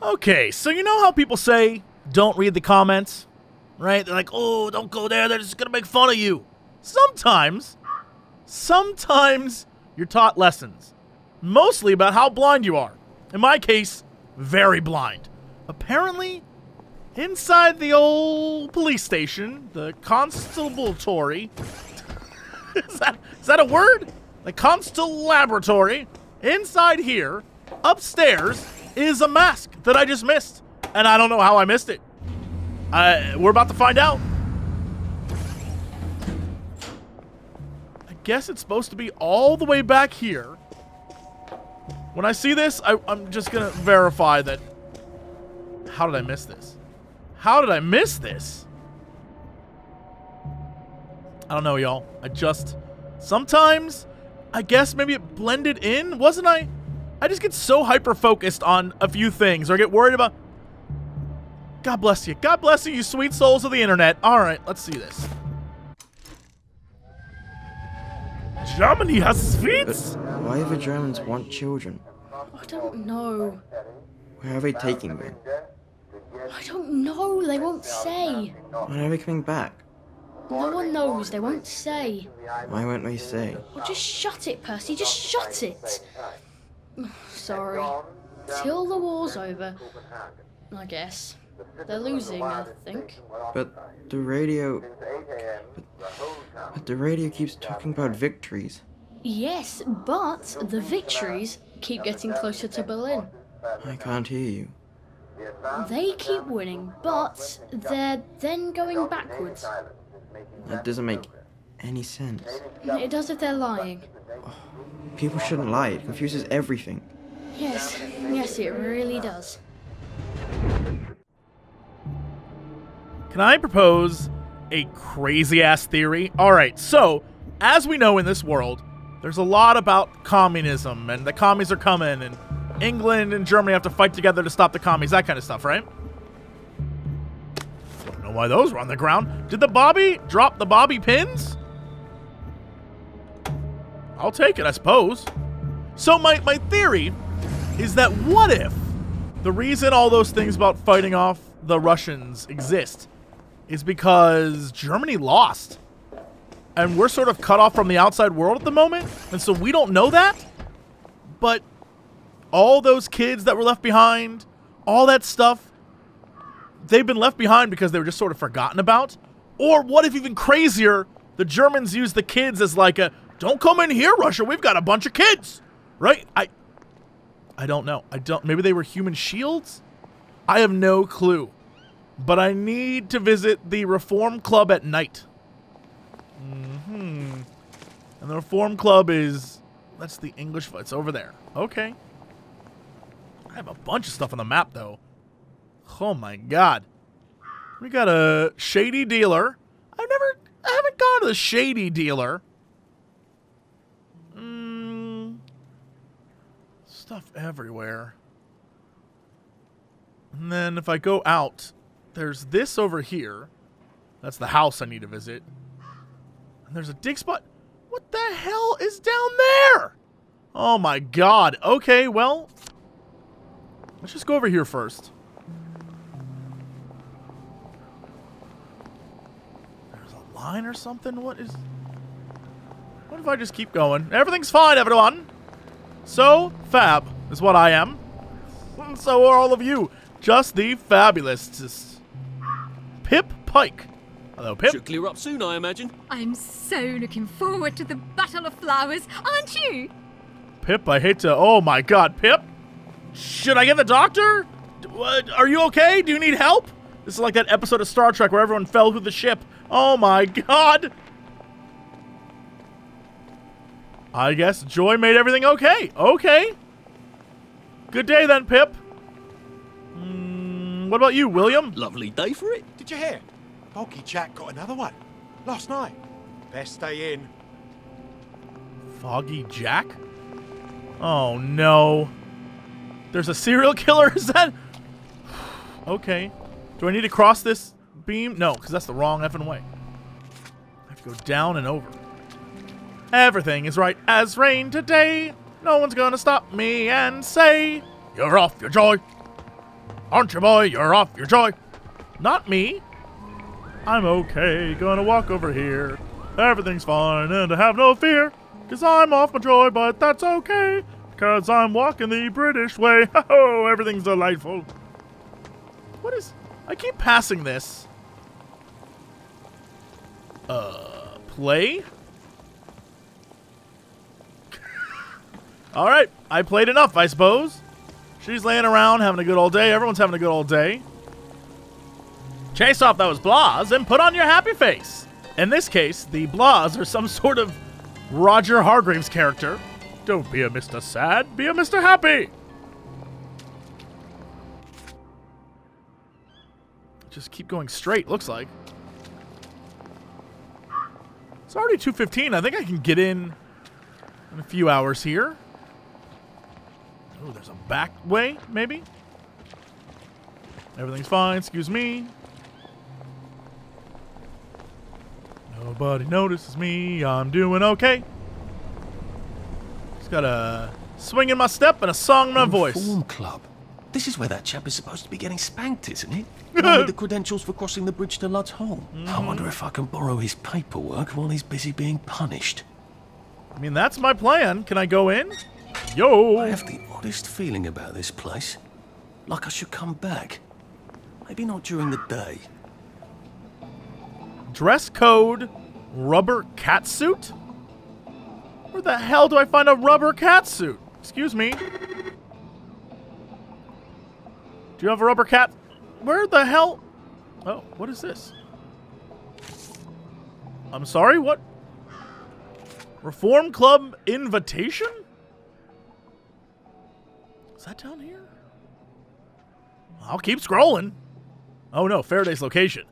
Okay, so you know how people say don't read the comments? Right? They're like, oh, don't go there, they're just gonna make fun of you. Sometimes, sometimes you're taught lessons. Mostly about how blind you are. In my case, very blind. Apparently, inside the old police station, the constabulatory. is, that, is that a word? The constabulatory. Inside here, upstairs, is a mask that I just missed. And I don't know how I missed it. Uh, we're about to find out. I guess it's supposed to be all the way back here. When I see this, I, I'm just going to verify that... How did I miss this? How did I miss this? I don't know, y'all. I just... Sometimes, I guess maybe it blended in, wasn't I? I just get so hyper-focused on a few things, or I get worried about... God bless you. God bless you, you sweet souls of the internet. All right, let's see this. Germany has sweets? But why do the Germans want children? I don't know. Where are they taking them? I don't know. They won't say. When are they coming back? No one knows. They won't say. Why won't they say? Well, just shut it, Percy. Just shut it. Sorry. Till the war's over. I guess. They're losing, I think. But the radio. But, but the radio keeps talking about victories. Yes, but the victories keep getting closer to Berlin. I can't hear you. They keep winning, but they're then going backwards. That doesn't make any sense. It does if they're lying. Oh. People shouldn't lie. It confuses everything. Yes, yes, it really does. Can I propose a crazy ass theory? All right, so as we know in this world, there's a lot about communism and the commies are coming and England and Germany have to fight together to stop the commies, that kind of stuff, right? Don't know why those were on the ground. Did the Bobby drop the Bobby pins? I'll take it, I suppose. So my, my theory is that what if the reason all those things about fighting off the Russians exist is because Germany lost. And we're sort of cut off from the outside world at the moment. And so we don't know that. But all those kids that were left behind, all that stuff, they've been left behind because they were just sort of forgotten about. Or what if even crazier, the Germans use the kids as like a, don't come in here, Russia, we've got a bunch of kids. Right? I I don't know. I don't maybe they were human shields? I have no clue. But I need to visit the Reform Club at night. Mm-hmm. And the Reform Club is that's the English it's over there. Okay. I have a bunch of stuff on the map though. Oh my god. We got a shady dealer. I've never I haven't gone to the shady dealer. Mm, stuff everywhere. And then if I go out, there's this over here. That's the house I need to visit. And there's a dig spot. What the hell is down there? Oh my god. Okay, well, let's just go over here first. There's a line or something? What is... What if I just keep going? Everything's fine, everyone. So fab is what I am. And so are all of you. Just the fabulous. Pip Pike. Hello, Pip. Should clear up soon, I imagine. I'm so looking forward to the Battle of Flowers, aren't you? Pip, I hate to. Oh my god, Pip. Should I get the doctor? Are you okay? Do you need help? This is like that episode of Star Trek where everyone fell through the ship. Oh my god. I guess Joy made everything okay. Okay. Good day then, Pip. Mm, what about you, William? Lovely day for it. Did you hear? Foggy Jack got another one. Last night. Best day in. Foggy Jack? Oh no. There's a serial killer? Is that. okay. Do I need to cross this beam? No, because that's the wrong effing way. I have to go down and over. Everything is right as rain today. No one's gonna stop me and say, You're off your joy. Aren't you, boy? You're off your joy. Not me. I'm okay. Gonna walk over here. Everything's fine and I have no fear. Cause I'm off my joy, but that's okay. Cause I'm walking the British way. Oh, everything's delightful. What is. I keep passing this. Uh, play? Alright, I played enough, I suppose. She's laying around having a good old day. Everyone's having a good old day. Chase off those blahs and put on your happy face. In this case, the blahs are some sort of Roger Hargreaves character. Don't be a Mr. Sad, be a Mr. Happy. Just keep going straight, looks like. It's already 2.15. I think I can get in in a few hours here. Oh, there's a back way, maybe? Everything's fine, excuse me. Nobody notices me, I'm doing okay. Just got a swing in my step and a song in my voice. Reform Club. This is where that chap is supposed to be getting spanked, isn't it? The with the credentials for crossing the bridge to Lud's Holme. I mm-hmm. wonder if I can borrow his paperwork while he's busy being punished. I mean, that's my plan. Can I go in? Yo! I have the oddest feeling about this place. Like I should come back. Maybe not during the day. Dress code rubber cat suit? Where the hell do I find a rubber cat suit? Excuse me. Do you have a rubber cat? Where the hell? Oh, what is this? I'm sorry, what? Reform Club invitation? Is that down here? I'll keep scrolling. Oh no, Faraday's location.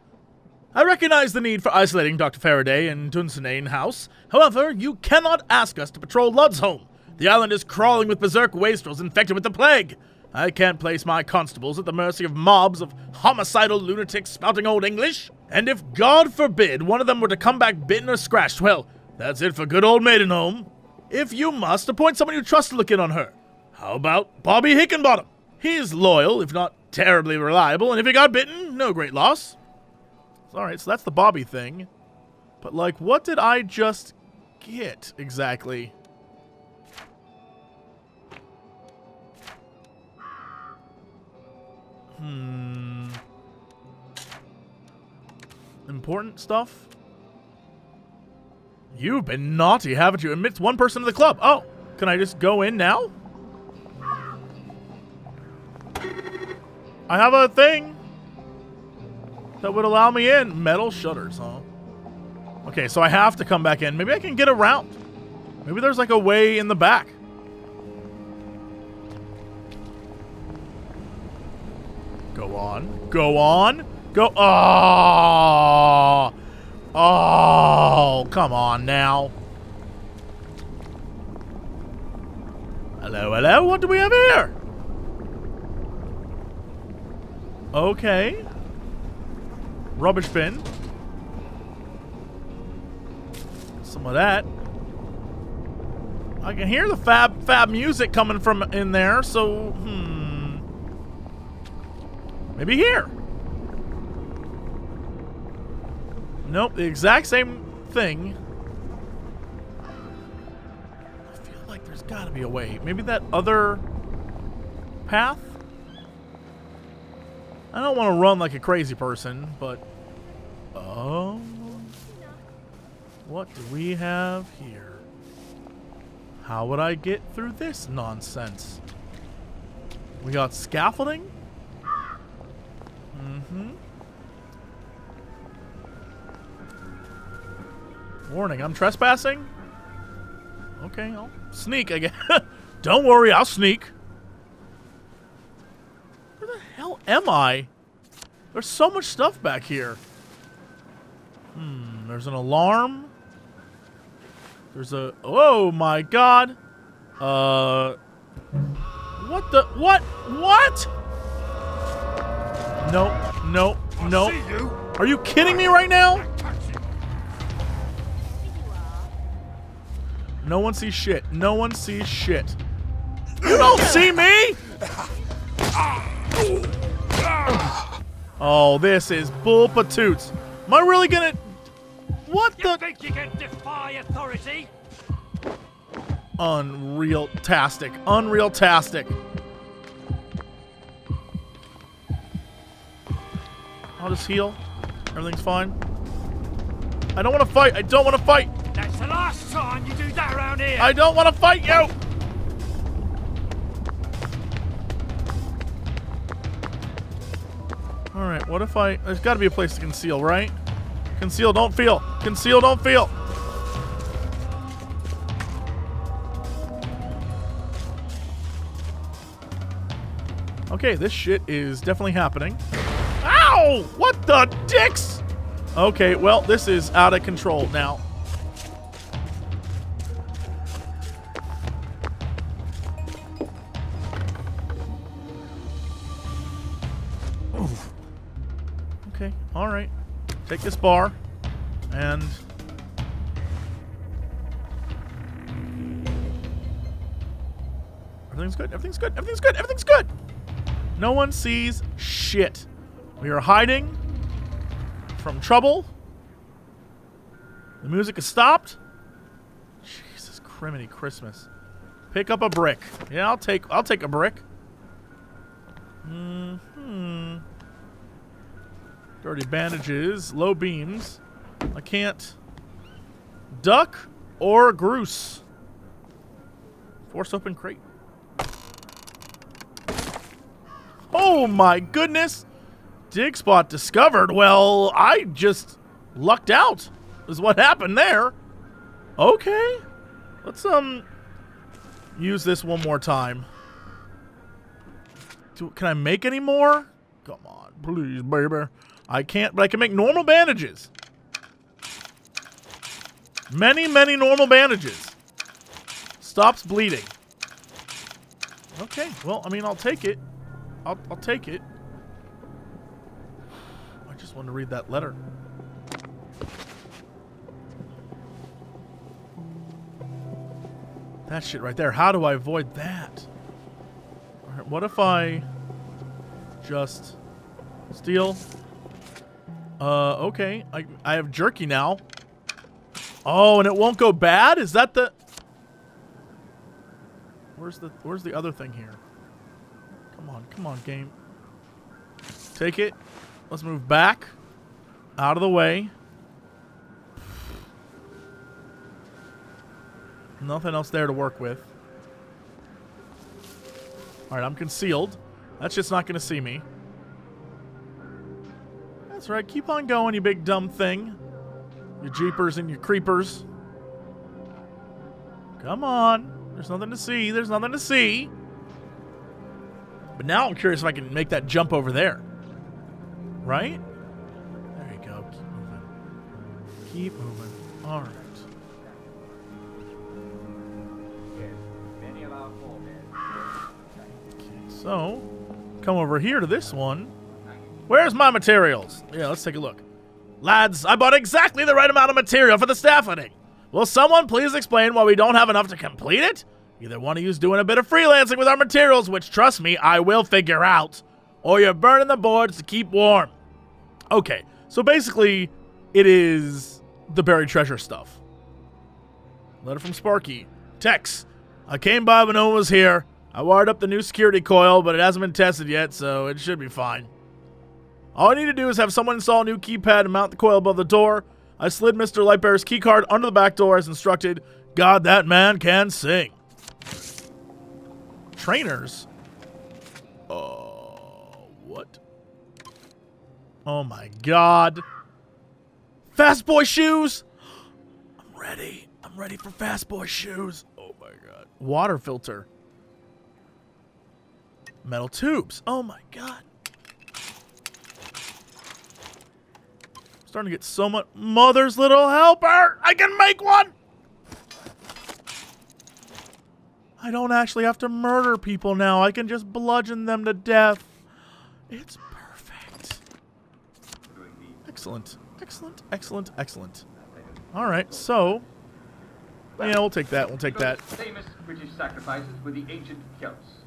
I recognize the need for isolating Dr. Faraday in Dunsinane House. However, you cannot ask us to patrol Lud's Holme. The island is crawling with berserk wastrels infected with the plague. I can't place my constables at the mercy of mobs of homicidal lunatics spouting old English. And if, God forbid, one of them were to come back bitten or scratched, well, that's it for good old Maidenholm. If you must, appoint someone you trust to look in on her. How about Bobby Hickenbottom? He's loyal, if not terribly reliable, and if he got bitten, no great loss. Alright, so that's the Bobby thing. But, like, what did I just get exactly? Hmm. Important stuff? You've been naughty, haven't you? Admits one person to the club. Oh, can I just go in now? I have a thing that would allow me in. Metal shutters, huh? Okay, so I have to come back in. Maybe I can get around. Maybe there's like a way in the back. Go on. Go on. Go. Oh. Oh, come on now. Hello, hello. What do we have here? Okay. Rubbish bin. Some of that. I can hear the fab fab music coming from in there, so hmm. Maybe here. Nope, the exact same thing. I feel like there's gotta be a way. Maybe that other path? I don't want to run like a crazy person, but... Oh... What do we have here? How would I get through this nonsense? We got scaffolding? Mm-hmm. Warning, I'm trespassing? Okay, I'll sneak again. Don't worry, I'll sneak. Hell am I? There's so much stuff back here. Hmm, there's an alarm. There's a... Oh, my God. Uh... What the... What? What? Nope. Nope. Nope. Are you kidding me right now? No one sees shit. No one sees shit. You don't see me? Oh, this is bull patoots. Am I really gonna... What You the... think you can defy authority? Unreal-tastic. Unreal-tastic. I'll just heal. Everything's fine. I don't want to fight. I don't want to fight. That's the last time you do that around here. I don't want to fight you. All right. What if I? There's got to be a place to conceal, right? Conceal, don't feel. Conceal, don't feel. Okay, this shit is definitely happening. Ow! What the dicks? Okay, well, this is out of control now. Take this bar and Everything's good. Everything's good. Everything's good. Everything's good. No one sees shit. We are hiding from trouble. The music has stopped. Jesus criminy Christmas. Pick up a brick. Yeah, I'll take I'll take a brick. Hmm. Dirty bandages, low beams. I can't duck or goose. Force open crate. Oh my goodness! Dig spot discovered. Well, I just lucked out. Is what happened there. Okay. Let's um use this one more time. Do, can I make any more? Come on, please, baby. I can't, but I can make normal bandages. Many, many normal bandages. Stops bleeding. Okay, well, I mean, I'll take it. I'll, I'll take it. I just wanted to read that letter. That shit right there. How do I avoid that? What if I just steal? Uh, okay. I, I have jerky now. Oh, and it won't go bad? Is that the... Where's the Where's the other thing here? Come on, come on, game. Take it. Let's move back. Out of the way. Nothing else there to work with. Alright, I'm concealed. That's just not going to see me. That's right. Keep on going, you big dumb thing. Your jeepers and your creepers. Come on. There's nothing to see. There's nothing to see. But now I'm curious if I can make that jump over there. Right? There you go. Keep moving. Keep moving. All right. Okay, so, come over here to this one. Where's my materials? Yeah, let's take a look. Lads, I bought exactly the right amount of material for the staffing. Will someone please explain why we don't have enough to complete it? Either one of you's doing a bit of freelancing with our materials, which, trust me, I will figure out, or you're burning the boards to keep warm. Okay, so basically, it is the buried treasure stuff. Letter from Sparky. Tex, I came by when no one was here. I wired up the new security coil, but it hasn't been tested yet, so it should be fine. All I need to do is have someone install a new keypad and mount the coil above the door. I slid Mr. Lightbearer's keycard under the back door as instructed. God, that man can sing. Trainers? Oh, what? Oh my god. Fast boy shoes? I'm ready. I'm ready for fast boy shoes. Oh my god. Water filter. Metal tubes. Oh my god. Starting to get so much. Mother's little helper! I can make one! I don't actually have to murder people now. I can just bludgeon them to death. It's perfect. Excellent. Excellent. Excellent. Excellent. All right, so. Yeah, we'll take that. We'll take that. Famous British sacrifices were the ancient Celts.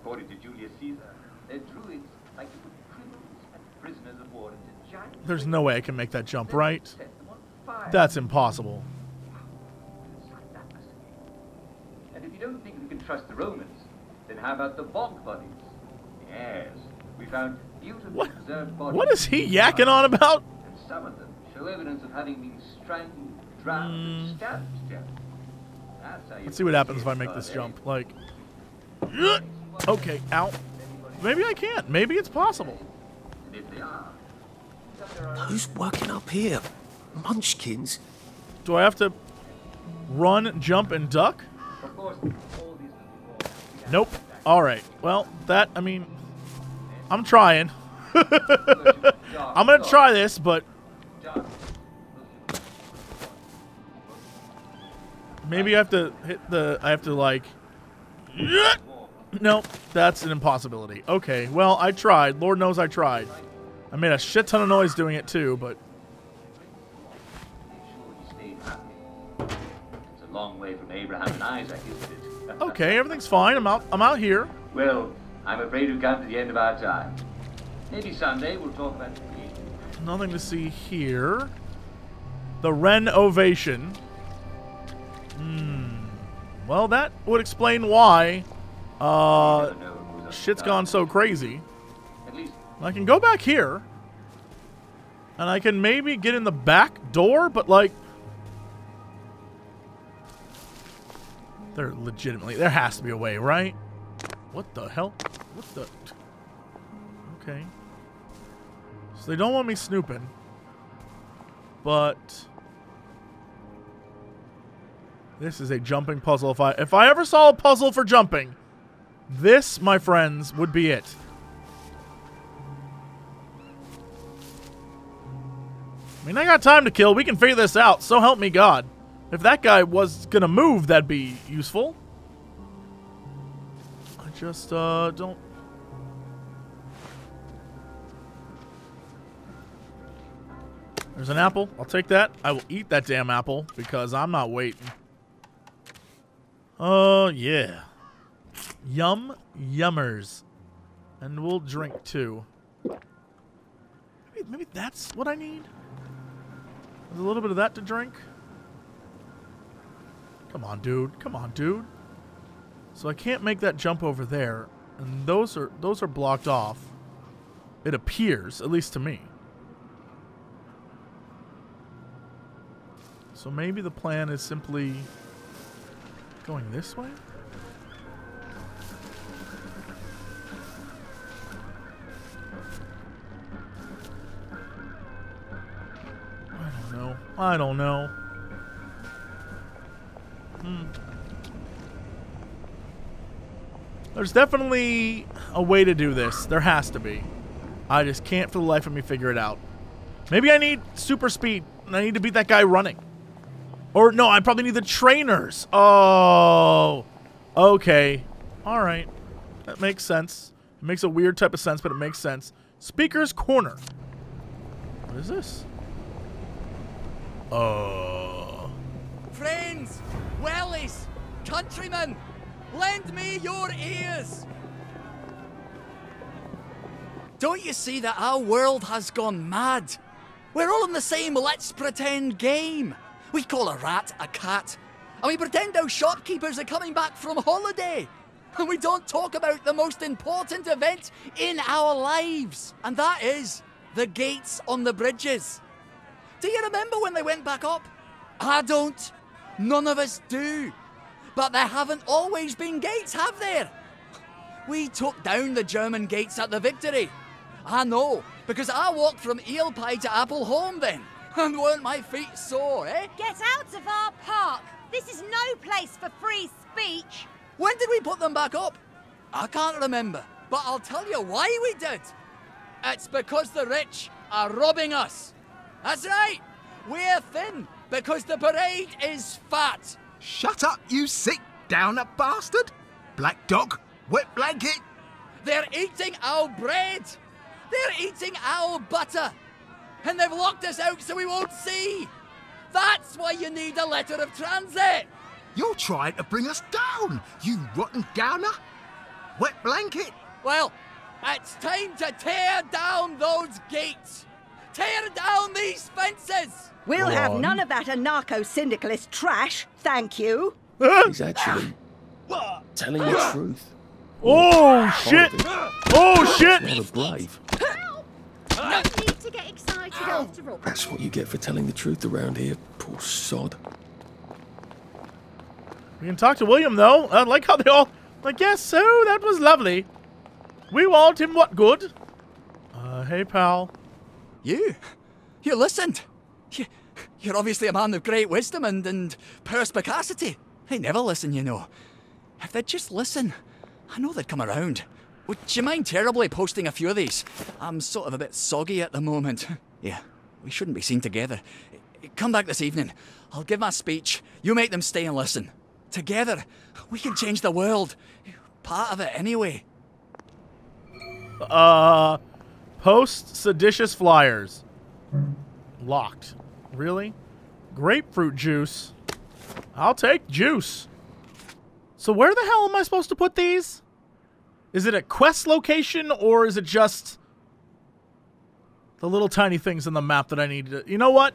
According to Julius Caesar, their druids like to put quibbles and prisoners of war into giant There's no way I can make that jump, right? set them on fire. That's impossible. It's like that must be. And if you don't think we can trust the Romans, then how about the bog bodies? Yes, we found beautifully What? preserved bodies. What is he yakking on about? And some of them show evidence of having been strangled, drowned, and hmm. stabbed to death. That's how you. Let's see what happens if I make this jump. Like, okay, out. Maybe I can't. Maybe it's possible. And if they are, Who's working up here? Munchkins? Do I have to run, jump, and duck? Nope. All right. Well, that I mean, I'm trying. I'm gonna try this, but maybe I have to hit the. I have to like. Nope, that's an impossibility. Okay, well, I tried. Lord knows I tried. I made a shit ton of noise doing it too, but Make sure you stay happy. It's a long way from Abraham and Isaac, isn't it? okay, everything's fine. I'm out. I'm out here. Well, I'm afraid we've come to the end of our time. Maybe someday we'll talk about creation. Nothing to see here. The Ren Ovation. Hmm. Well, that would explain why uh, Never know who's up to shit's gone so crazy. I can go back here. And I can maybe get in the back door, but like... There legitimately... There has to be a way, right? What the hell? What the... Okay. So they don't want me snooping. But... This is a jumping puzzle. If I if I ever saw a puzzle for jumping, this, my friends, would be it. I mean, I got time to kill. We can figure this out. So help me God. If that guy was gonna move, that'd be useful. I just, uh, don't... There's an apple. I'll take that. I will eat that damn apple because I'm not waiting. Oh, yeah. Yum yummers. And we'll drink too. Maybe, maybe that's what I need? A little bit of that to drink. Come on, dude. Come on, dude. So I can't make that jump over there. And those are those are blocked off. It appears, at least to me. So maybe the plan is simply going this way? I don't know. Hmm. There's definitely a way to do this. There has to be. I just can't for the life of me figure it out. Maybe I need super speed and I need to beat that guy running. Or no, I probably need the trainers. Oh. Okay. All right. That makes sense. It makes a weird type of sense, but it makes sense. Speaker's Corner. What is this? Uh. Friends, wellies, countrymen, lend me your ears. Don't you see that our world has gone mad? We're all in the same let's pretend game. We call a rat a cat, and we pretend our shopkeepers are coming back from holiday. And we don't talk about the most important event in our lives, and that is the gates on the bridges. Do you remember when they went back up? I don't. None of us do. But there haven't always been gates, have there? We took down the German gates at the victory. I know, because I walked from Eel Pie to Appleholm then. And weren't my feet sore, eh? Get out of our park! This is no place for free speech! When did we put them back up? I can't remember, but I'll tell you why we did. It's because the rich are robbing us. That's right. We're thin because the parade is fat. Shut up, you sick downer bastard! Black dog, wet blanket! They're eating our bread. They're eating our butter. And they've locked us out so we won't see. That's why you need a letter of transit. You're trying to bring us down, you rotten downer! Wet blanket! Well, It's time to tear down those gates! Tear down these fences! We'll Go have on. none of that anarcho-syndicalist trash, thank you. He's actually telling the truth. Oh shit! Oh shit! Rather brave. No need to get excited after all. That's what you get for telling the truth around here, poor sod. We can talk to William though. I like how they all like. Yes, so that was lovely. We want him what good? Uh, hey pal. You? You listened? You, you're obviously a man of great wisdom and, and perspicacity. They never listen, you know. If they'd just listen, I know they'd come around. Would you mind terribly posting a few of these? I'm sort of a bit soggy at the moment. Yeah, we shouldn't be seen together. Come back this evening. I'll give my speech. You make them stay and listen. Together, we can change the world. Part of it, anyway. Uh, post seditious flyers. Locked. Really? Grapefruit juice. I'll take juice. So where the hell am I supposed to put these? Is it a quest location or is it just the little tiny things in the map that I need to You know what?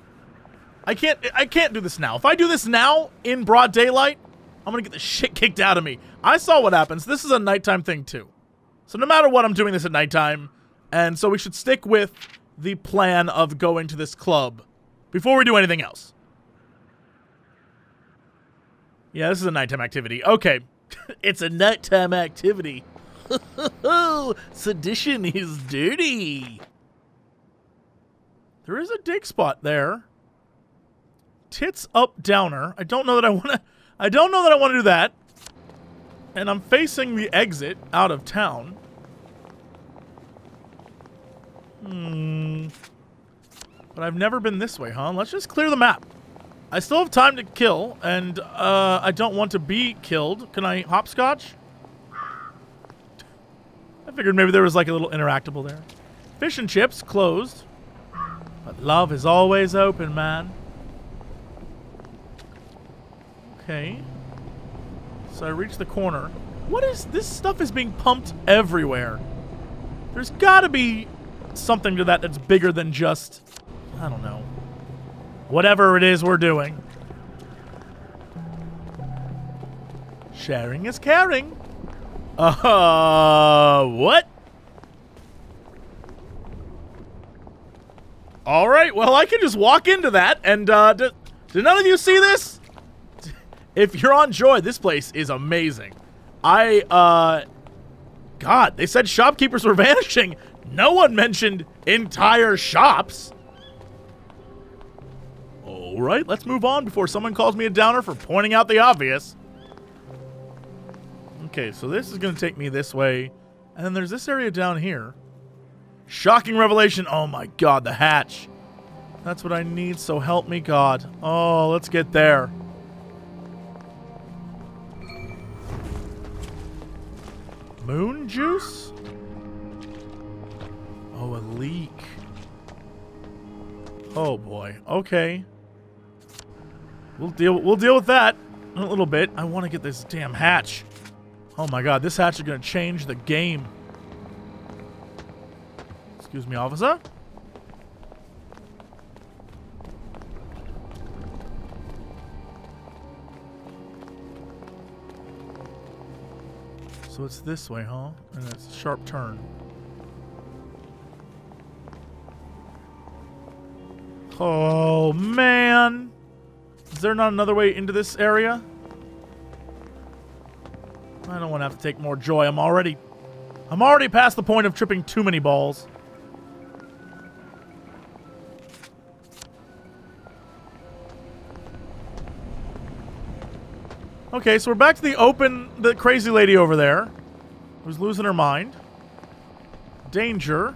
I can't I can't do this now. If I do this now in broad daylight, I'm going to get the shit kicked out of me. I saw what happens. This is a nighttime thing too. So no matter what, I'm doing this at nighttime. And so we should stick with the plan of going to this club before we do anything else. Yeah, this is a nighttime activity. Okay. it's a nighttime activity. Sedition is dirty. There is a dig spot there. Tits up downer. I don't know that I want to I don't know that I want to do that. And I'm facing the exit out of town. Hmm. But I've never been this way, huh? Let's just clear the map. I still have time to kill, and uh, I don't want to be killed. Can I hopscotch? I figured maybe there was like a little interactable there. Fish and chips closed. But love is always open, man. Okay. So I reach the corner. What is this stuff is being pumped everywhere? There's got to be something to that that's bigger than just I don't know. Whatever it is we're doing. Sharing is caring. Uh, what? All right, well, I can just walk into that, and, uh, did, did none of you see this? If you're on Joy, this place is amazing. I, uh, God, they said shopkeepers were vanishing. No one mentioned entire shops. All right, let's move on before someone calls me a downer for pointing out the obvious. Okay, so this is going to take me this way. And then there's this area down here. Shocking revelation. Oh my god, the hatch. That's what I need, so help me God. Oh, let's get there. Moon juice? Oh, a leak. Oh boy. Okay. We'll deal we'll deal with that in a little bit. I want to get this damn hatch. Oh my god, this hatch is going to change the game. Excuse me, officer. So it's this way, huh? And it's a sharp turn. Oh, man. Is there not another way into this area? I don't want to have to take more joy. I'm already... I'm already past the point of tripping too many balls. Okay, so we're back to the open, the crazy lady over there, who's losing her mind. Danger.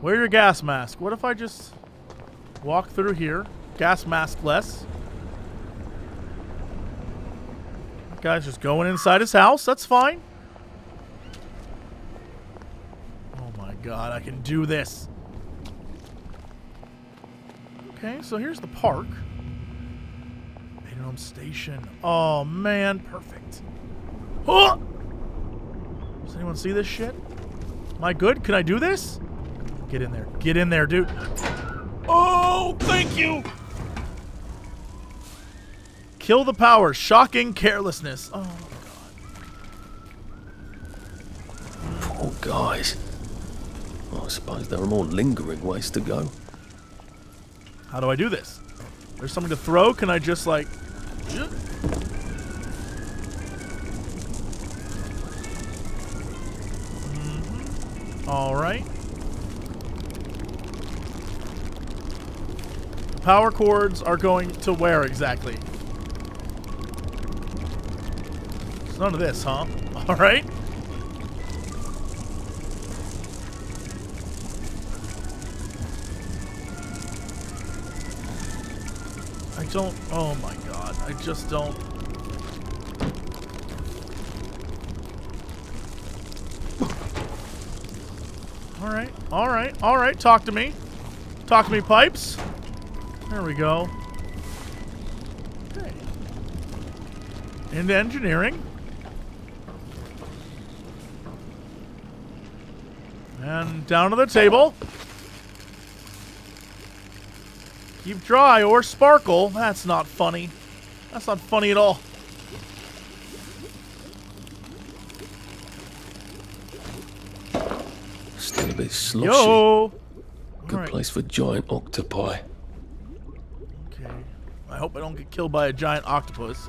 Wear your gas mask. What if I just walk through here? Gas mask less. Guy's just going inside his house. That's fine. Oh my god, I can do this. Okay, so here's the park. Maiden Station. Oh man, perfect. Oh! Does anyone see this shit? Am I good? Can I do this? Get in there. Get in there, dude. Oh, thank you. Kill the power. Shocking carelessness. Oh, God. Poor guys. Well, I suppose there are more lingering ways to go. how do I do this? There's something to throw. Can I just like? Mhm. All right. Power cords are going to where exactly? It's none of this, huh? All right. I don't. Oh my god. I just don't. All right. All right. All right. Talk to me. Talk to me, pipes. There we go. Okay. Into engineering. And down to the table. Keep dry or sparkle. That's not funny. That's not funny at all. Still a bit sloshy. Yo! Good Alright. place for giant octopi. I hope I don't get killed by a giant octopus.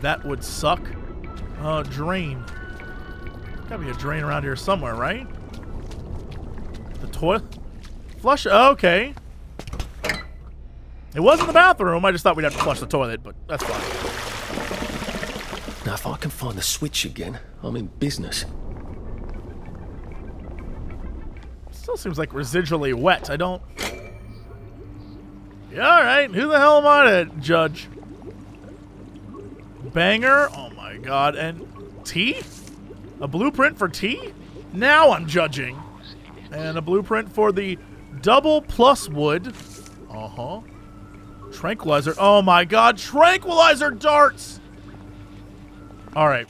That would suck. Uh, drain. Gotta be a drain around here somewhere, right? The toilet? Flush? Okay. It wasn't the bathroom. I just thought we'd have to flush the toilet, but that's fine. Now, if I can find the switch again, I'm in business. Still seems like residually wet. I don't. Yeah, all right. Who the hell am I to judge? Banger. Oh my god. And tea? A blueprint for tea? Now I'm judging. And a blueprint for the double plus wood. Uh huh. Tranquilizer. Oh my god. Tranquilizer darts. All right.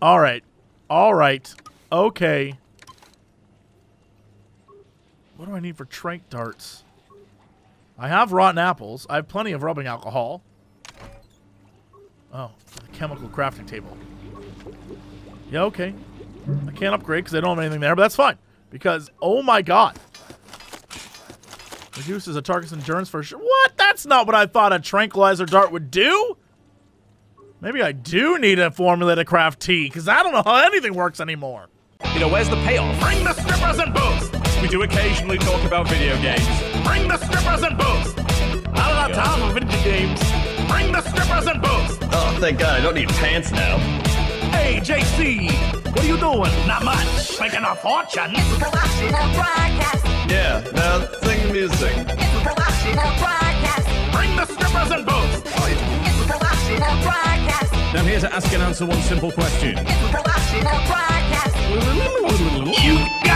All right. All right. Okay. What do I need for trank darts? I have rotten apples. I have plenty of rubbing alcohol. Oh, the chemical crafting table. Yeah, okay. I can't upgrade because I don't have anything there, but that's fine. Because, oh my god. Reduces a target's endurance for sure. What? That's not what I thought a tranquilizer dart would do. Maybe I do need a formula to craft tea, because I don't know how anything works anymore. You know, where's the payoff? Bring the strippers and booze! We do occasionally talk about video games. Bring the strippers and booze! I don't have time for video games. Bring the strippers and booze! Oh, thank God, I don't need pants now. Hey, JC! What are you doing? Not much. Making a fortune. Yeah, now sing the music. Bring the strippers and booze! I'm here to ask and answer one simple question. You got